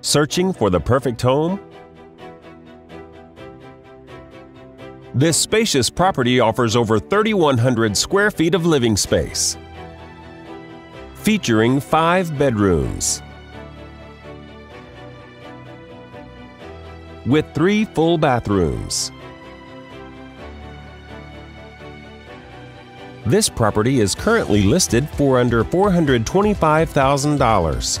Searching for the perfect home? This spacious property offers over 3,100 square feet of living space, featuring five bedrooms with three full bathrooms. This property is currently listed for under $425,000.